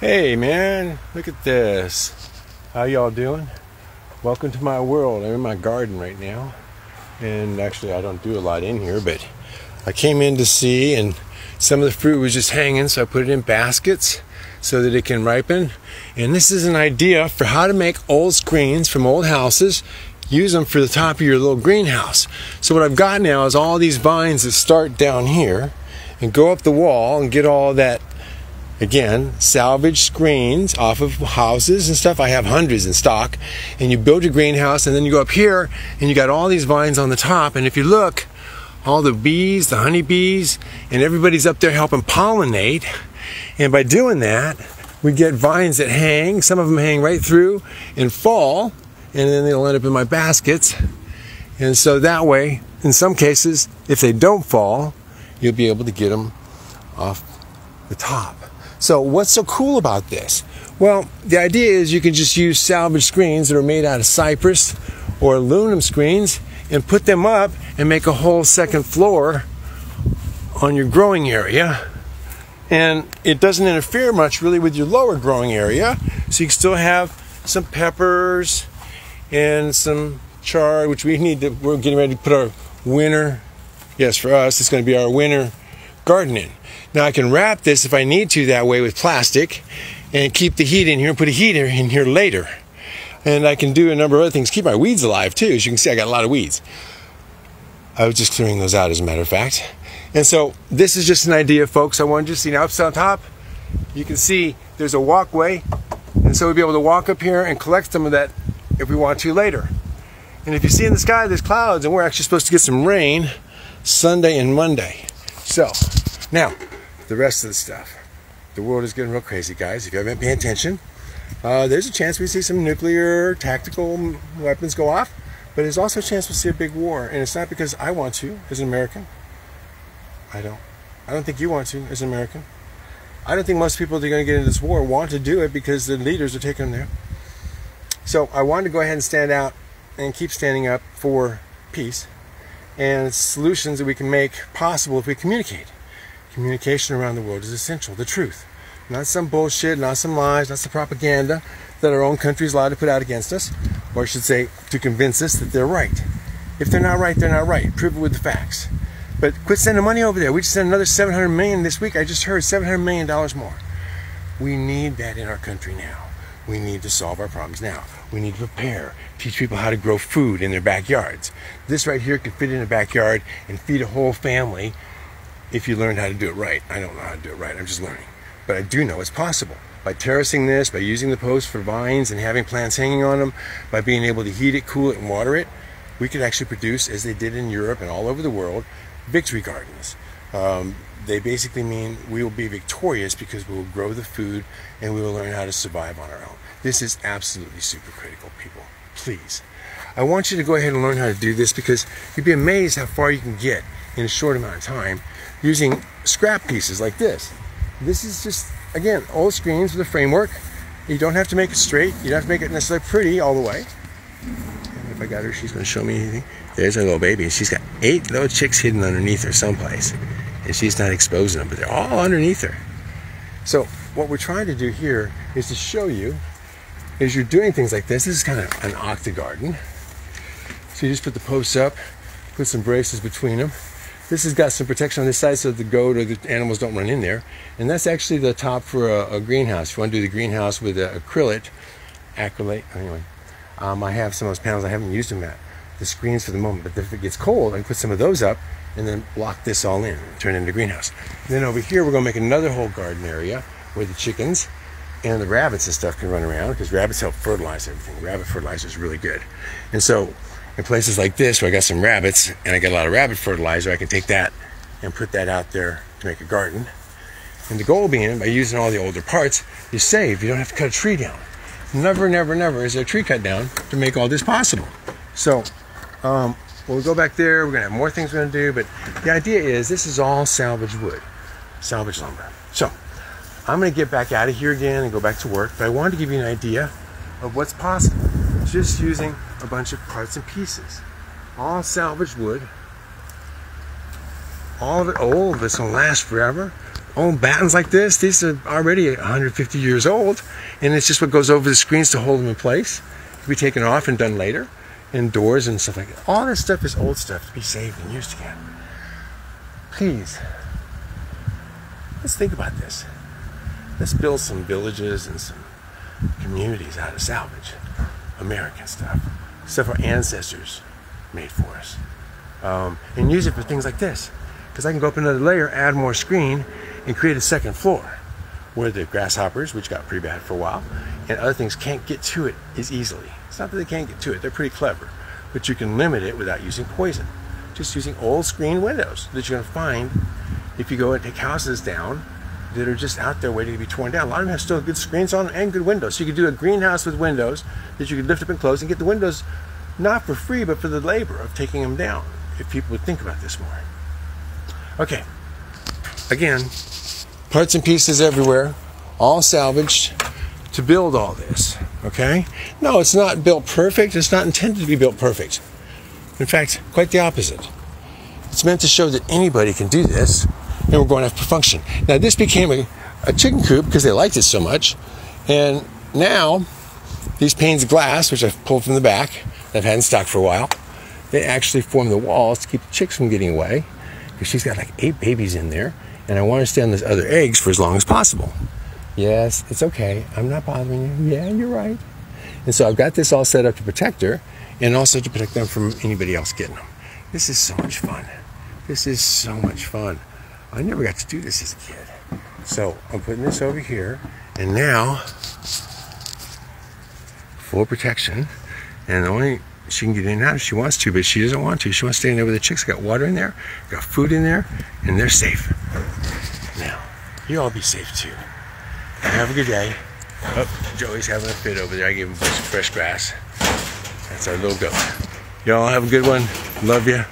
Hey man, look at this. How y'all doing? Welcome to my world. I'm in my garden right now. And actually I don't do a lot in here, but I came in to see and some of the fruit was just hanging, so I put it in baskets so that it can ripen. And this is an idea for how to make old screens from old houses. Use them for the top of your little greenhouse. So what I've got now is all these vines that start down here and go up the wall and get all that again, salvage screens off of houses and stuff. I have hundreds in stock. And you build your greenhouse, and then you go up here, and you got all these vines on the top. And if you look, all the bees, the honeybees, and everybody's up there helping pollinate. And by doing that, we get vines that hang. Some of them hang right through and fall, and then they'll end up in my baskets. And so that way, in some cases, if they don't fall, you'll be able to get them off the top. So, what's so cool about this? Well, the idea is you can just use salvage screens that are made out of cypress or aluminum screens and put them up and make a whole second floor on your growing area. And it doesn't interfere much really with your lower growing area. So you can still have some peppers and some chard, which we need to, we're getting ready to put our winter, yes, for us, it's going to be our winter garden in. Now I can wrap this if I need to that way with plastic and keep the heat in here and put a heater in here later. And I can do a number of other things, keep my weeds alive too. As you can see, I got a lot of weeds. I was just clearing those out as a matter of fact. And so this is just an idea, folks. I wanted you to see now up on top, you can see there's a walkway. And so we'll be able to walk up here and collect some of that if we want to later. And if you see in the sky, there's clouds, and we're actually supposed to get some rain Sunday and Monday. So, now, the rest of the stuff. The world is getting real crazy, guys. If you haven't been paying attention, uh, there's a chance we see some nuclear tactical weapons go off, but there's also a chance we'll see a big war. And it's not because I want to, as an American. I don't. I don't think you want to, as an American. I don't think most people that are going to get into this war want to do it because the leaders are taking them there. So I wanted to go ahead and stand out and keep standing up for peace and solutions that we can make possible if we communicate. Communication around the world is essential. The truth. Not some bullshit, not some lies, not some propaganda that our own country is allowed to put out against us, or I should say, to convince us that they're right. If they're not right, they're not right. Prove it with the facts. But quit sending money over there. We just sent another 700 million this week. I just heard 700 million dollars more. We need that in our country now. We need to solve our problems now. We need to prepare, teach people how to grow food in their backyards. This right here could fit in a backyard and feed a whole family if you learned how to do it right. I don't know how to do it right. I'm just learning. But I do know it's possible. By terracing this, by using the posts for vines and having plants hanging on them, by being able to heat it, cool it, and water it, we could actually produce, as they did in Europe and all over the world, victory gardens. Um, they basically mean we will be victorious because we will grow the food and we will learn how to survive on our own. This is absolutely super critical, people. Please. I want you to go ahead and learn how to do this because you'd be amazed how far you can get in a short amount of time using scrap pieces like this. This is just, again, old screens with a framework. You don't have to make it straight. You don't have to make it necessarily pretty all the way. And if I got her, she's going to show me anything. There's our little baby. She's got eight little chicks hidden underneath her someplace. And she's not exposing them, but they're all underneath her. So what we're trying to do here is to show you, as you're doing things like this, this is kind of an octagarden. So you just put the posts up, put some braces between them, this has got some protection on this side so the goat or the animals don't run in there. And that's actually the top for a, a greenhouse. If you want to do the greenhouse with acrylic, acrylate, anyway, um, I have some of those panels. I haven't used them yet. The screens for the moment, but if it gets cold, I can put some of those up and then block this all in, turn it into a greenhouse. And then over here, we're going to make another whole garden area where the chickens and the rabbits and stuff can run around because rabbits help fertilize everything. Rabbit fertilizer is really good. And so in places like this where I got some rabbits and I got a lot of rabbit fertilizer, I can take that and put that out there to make a garden. And the goal being, by using all the older parts, you save. You don't have to cut a tree down. Never, never, never is there a tree cut down to make all this possible. So, um, we'll go back there. We're going to have more things we're going to do. But the idea is this is all salvage wood, salvage lumber. So, I'm going to get back out of here again and go back to work. But I wanted to give you an idea of what's possible just using a bunch of parts and pieces. All salvaged wood. All of it, all of oh, this will last forever. old battens like this, these are already 150 years old, and it's just what goes over the screens to hold them in place. Be taken off and done later, and doors and stuff like that. All this stuff is old stuff to be saved and used again. Please, let's think about this. Let's build some villages and some communities out of salvage, American stuff, stuff our ancestors made for us, um, and use it for things like this. Because I can go up another layer, add more screen, and create a second floor where the grasshoppers, which got pretty bad for a while, and other things can't get to it as easily. It's not that they can't get to it, they're pretty clever, but you can limit it without using poison. Just using old screen windows that you're going to find if you go and take houses down that are just out there waiting to be torn down. A lot of them have still good screens on and good windows. So you could do a greenhouse with windows that you could lift up and close and get the windows not for free, but for the labor of taking them down, if people would think about this more. Okay, again, parts and pieces everywhere, all salvaged to build all this. Okay? No, it's not built perfect. It's not intended to be built perfect. In fact, quite the opposite. It's meant to show that anybody can do this, and we're going after function. Now, this became a, a chicken coop because they liked it so much, and now these panes of glass, which I've pulled from the back, I've had in stock for a while, they actually form the walls to keep the chicks from getting away because she's got like eight babies in there, and I want to stay on those other eggs for as long as possible. Yes, it's okay. I'm not bothering you. Yeah, you're right. And so I've got this all set up to protect her and also to protect them from anybody else getting them. This is so much fun. This is so much fun. I never got to do this as a kid. So I'm putting this over here, and now full protection. And the only she can get in and out if she wants to, but she doesn't want to. She wants to stay in there with the chicks. Got water in there, got food in there, and they're safe. Now, you all be safe too. Have a good day. Oh, Joey's having a fit over there. I gave him a bunch of fresh grass. That's our little goat. Y'all have a good one. Love you.